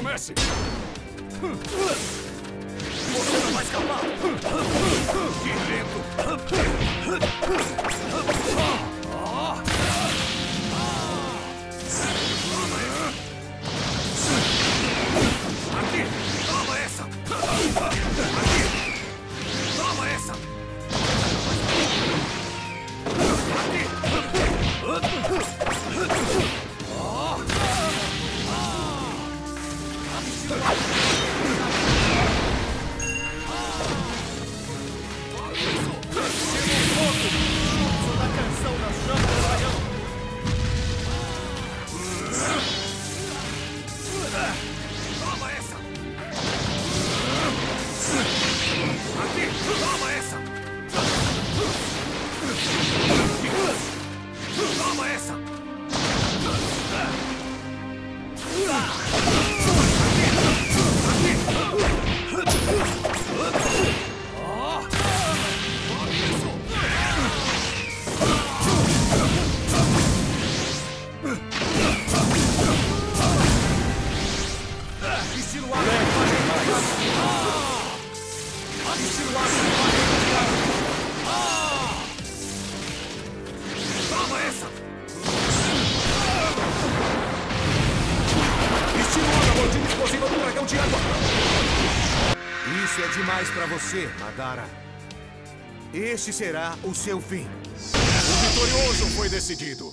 comece! Você não vai escapar! Que lento! さ。Isso é demais para você, Madara. Este será o seu fim. O vitorioso foi decidido.